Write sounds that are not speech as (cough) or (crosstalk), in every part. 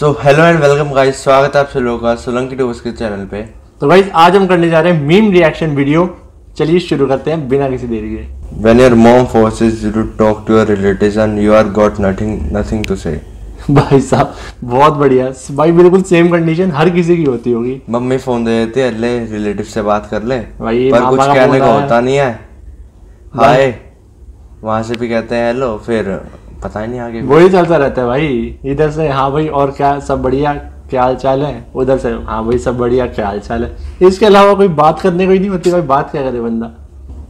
So hello and welcome guys स्वागत है आप सभी लोगों का सोलंकी टूबर्स के चैनल पे तो भाई आज हम करने जा रहे हैं मीम रिएक्शन वीडियो चलिए शुरू करते हैं बिना किसी देरी के. When your mom forces you to talk to your relatives and you are got nothing nothing to say. भाई साहब बहुत बढ़िया. भाई बिल्कुल सेम कंडीशन हर किसी की होती होगी. मम्मी फ़ोन दे देती है ले रिलेटिव से बात कर ले. भाई, पर कुछ कहने का होता नहीं है. हाय वहाँ से भी कहते हैं हेलो फिर पता ही नहीं आगे वही चलता रहता है भाई। इधर से हाँ भाई और क्या सब बढ़िया क्या हाल चाल है? उधर से हाँ भाई सब बढ़िया क्या हाल चाल है। इसके अलावा कोई बात करने को ही नहीं होती भाई बात क्या करे बंदा?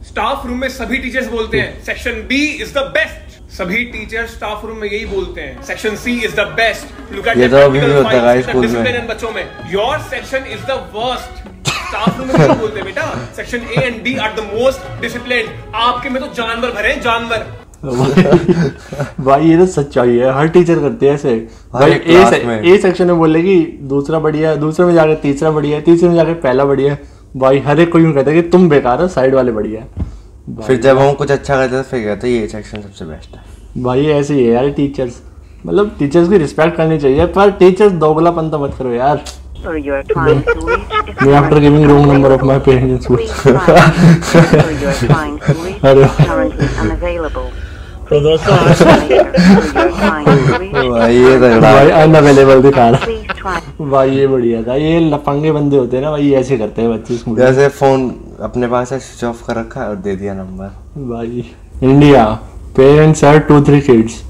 स्टाफ रूम में सभी टीचर्स बोलते हैं section B is the best. सभी टीचर स्टाफ रूम में यही बोलते हैं section C is the best. Look at ये तो अभी भी होता है स्कूल में। बच्चों में। Your section is the worst staff room में यही बोलते हैं बेटा section A and D are the most discipline आपके में तो जानवर भरे हैं जानवर। (laughs) भाई ये तो सच्चाई है। हर टीचर करते हैं ऐसे। भाई ए। ए सेक्शन में। बोलेगी दूसरा बढ़िया है दूसरे में जाकर तीसरा बढ़िया है तीसरे में जाकर पहला बढ़िया है। भाई हर एक को यूँ कहता है कि तुम बेकार हो साइड वाले बढ़िया है। फिर जब हम कुछ अच्छा करते फिर कहते हैं ये सेक्शन सबसे बेस्ट है। भाई ऐसे ही है यार टीचर्स मतलब टीचर्स की रिस्पेक्ट करनी चाहिए पर टीचर्स दोगलापन तो मत करो यार। Of my parents please try. (laughs) Or you're trying to reach अरे is currently unavailable. तो दोस्तों भाई अनअवेलेबल दिखा रहा भाई ये बढ़िया था ये लफंगे बंदे होते हैं ना भाई ऐसे करते हैं बच्चे जैसे फ़ोन अपने पास है स्विच ऑफ़ कर रखा है और दे दिया नंबर भाई India parents are two three kids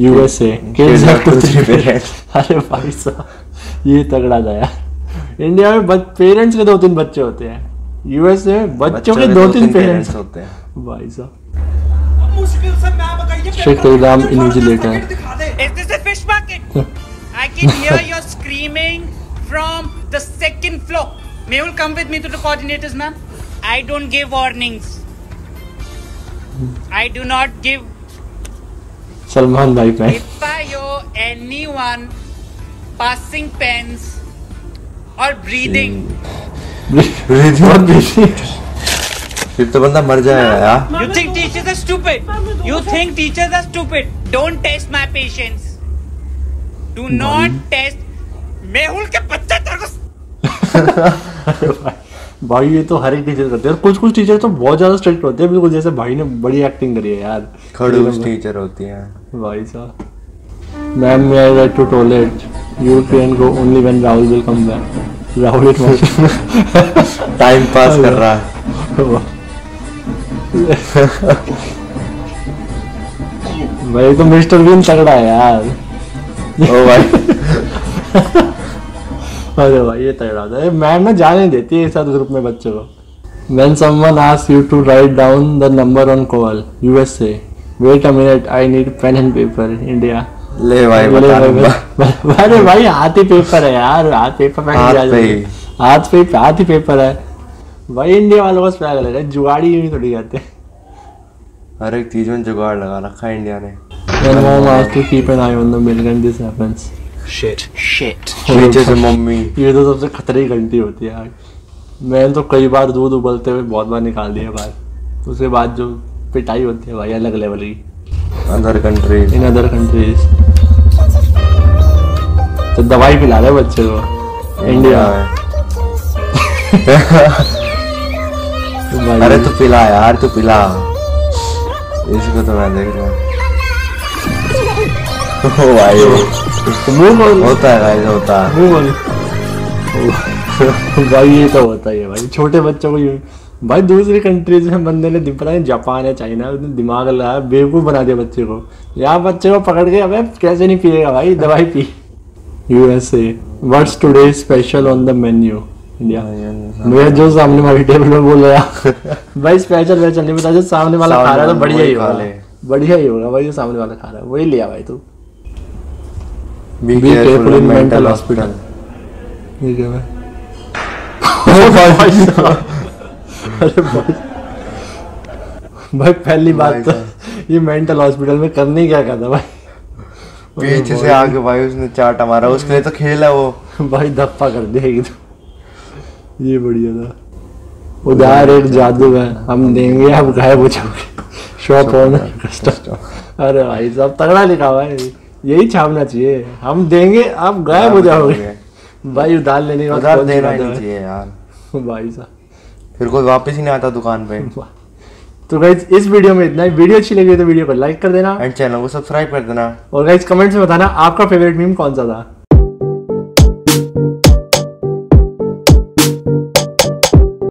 USA kids are two three parents अरे भाई साहब ये तगड़ा था यार इंडिया में पेरेंट्स के दो तीन बच्चे होते हैं यूएसए में बच्चों के दो तीन पेरेंट्स होते हैं भाई साहब मुश्किल से Sheikh invigilator. Is this a fish market? (laughs) I can hear your screaming from the second floor. May you come with me to the coordinators, ma'am? I don't give warnings. I do not give. Salman bhai pe. If I hear anyone passing pens or breathing. Hmm. (laughs) breathing or breathing. फिर तो बंदा मर जाएगा यार। you think teachers are stupid. You think teachers are stupid. Don't test my patience. Do not test. Mehul के बच्चे तेरे को भाई ये तो हर एक टीचर करते हैं। कुछ कुछ टीचर तो बहुत ज़्यादा स्ट्रिक्ट होते हैं। बिल्कुल जैसे भाई ने बड़ी एक्टिंग करी है यार। खड़ूस टीचर होती हैं। भाई साहब। Ma'am may I write to toilet you can go only when Rahul will come back Rahul time pass कर रहा है। (laughs) (laughs) भाई तो मिस्टर बीन तगड़ा है यार ओ भाई (laughs) अरे भाई ये तगड़ा था मैम ना जाने देती है साथ ग्रुप में बच्चों को When someone asks you to write down the number on call, USA. Wait a minute, I need pen and paper. India. ले भाई (laughs) अरे भाई हाथ ही पेपर है यार हाथ पेपर हाथ पे हाथ पे हाथ ही पेपर है भाई इंडिया वालों को स्वैग लगा जुगाड़ी यूँ ही थोड़ी करते। हर एक चीज़ में जुगाड़ लगा रखा है इंडिया ने। When mom asks to keep an eye on the milk and this happens. नीचे से मम्मी ये तो सबसे खतरे की घंटी होती है यार। मैंने तो कई बार दूध उबलते हुए बहुत बार निकाल दिया बाहर। उसके बाद जो पिटाई होती है भाई अलग लेवल की। Other country in other countries तो दवाई पिला रहे बच्चे को इंडिया भाई, अरे तू पिला यार तू पिला। इसको तो मैं देख रहा हूँ। भाई। मुँह होता है गाइस होता है। मुँह (laughs) भाई ये तो होता ही है भाई। छोटे बच्चों को भाई दूसरी कंट्रीज़ में बंदे ने पता नहीं जापान है चाइना उसने दिमाग लगाया बेवकूफ़ बना दिया बच्चे को। यहाँ बच्चे को पकड़ के अबे कैसे नहीं पिएगा भाई? दवाई P. USA what's today special on the menu India. मैं जो सामने वाली टेबल में बोल रहा (laughs) भाई स्पेशल वैचल नहीं बता जो सामने वाला खा रहा है तो बढ़िया ही होगा। बढ़िया ही होगा भाई जो सामने वाला खा रहा है वही लिया भाई तू। Be careful in mental hospital ये क्या है। (laughs) अरे भाई भाई पहली बात तो ये मेंटल हॉस्पिटल में करने क्या था भाई? पीछे से आके भाई उसने चाटा मारा उसके लिए तो खेला वो। (laughs) भाई धप्पा कर दिया तो ये बढ़िया था। उधार एक जादू है। हम देंगे आप गायब हो जाओगे। शॉप ओनर कस्टम अरे भाई साहब तगड़ा लिखा हुआ है। यही छापना चाहिए। हम देंगे आप गायब हो जाओगे। भाई उधार लेने के उधार देना नहीं चाहिए यार। भाई साहब। फिर कोई वापस ही नहीं आता दुकान पे। तो गाइज़ इस वीडियो में इतना ही। वीडियो अच्छी लगी तो वीडियो को लाइक कर देना। एंड चैनल को सब्सक्राइब कर देना। और गाइज़ कमेंट्स में बताना आपका फेवरेट मीम कौन सा था?